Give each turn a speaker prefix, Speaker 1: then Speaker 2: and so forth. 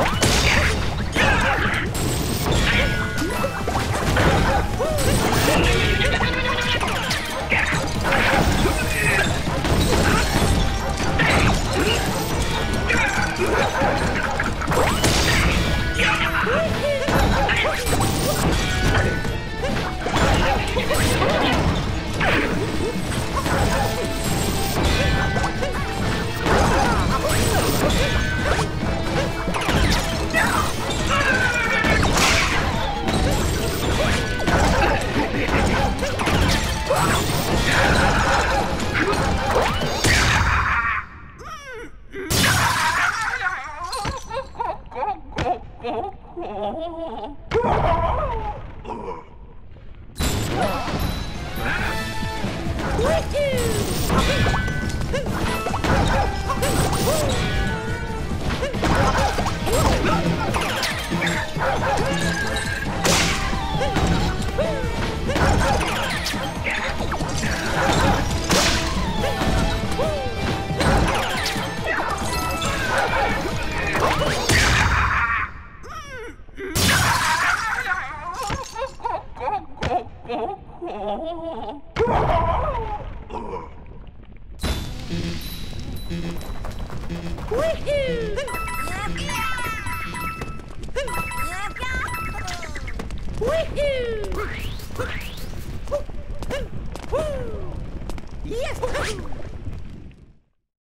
Speaker 1: What? Woohoo!
Speaker 2: Woohoo!